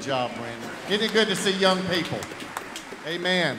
Job, Brandon. Isn't it good to see young people? Amen.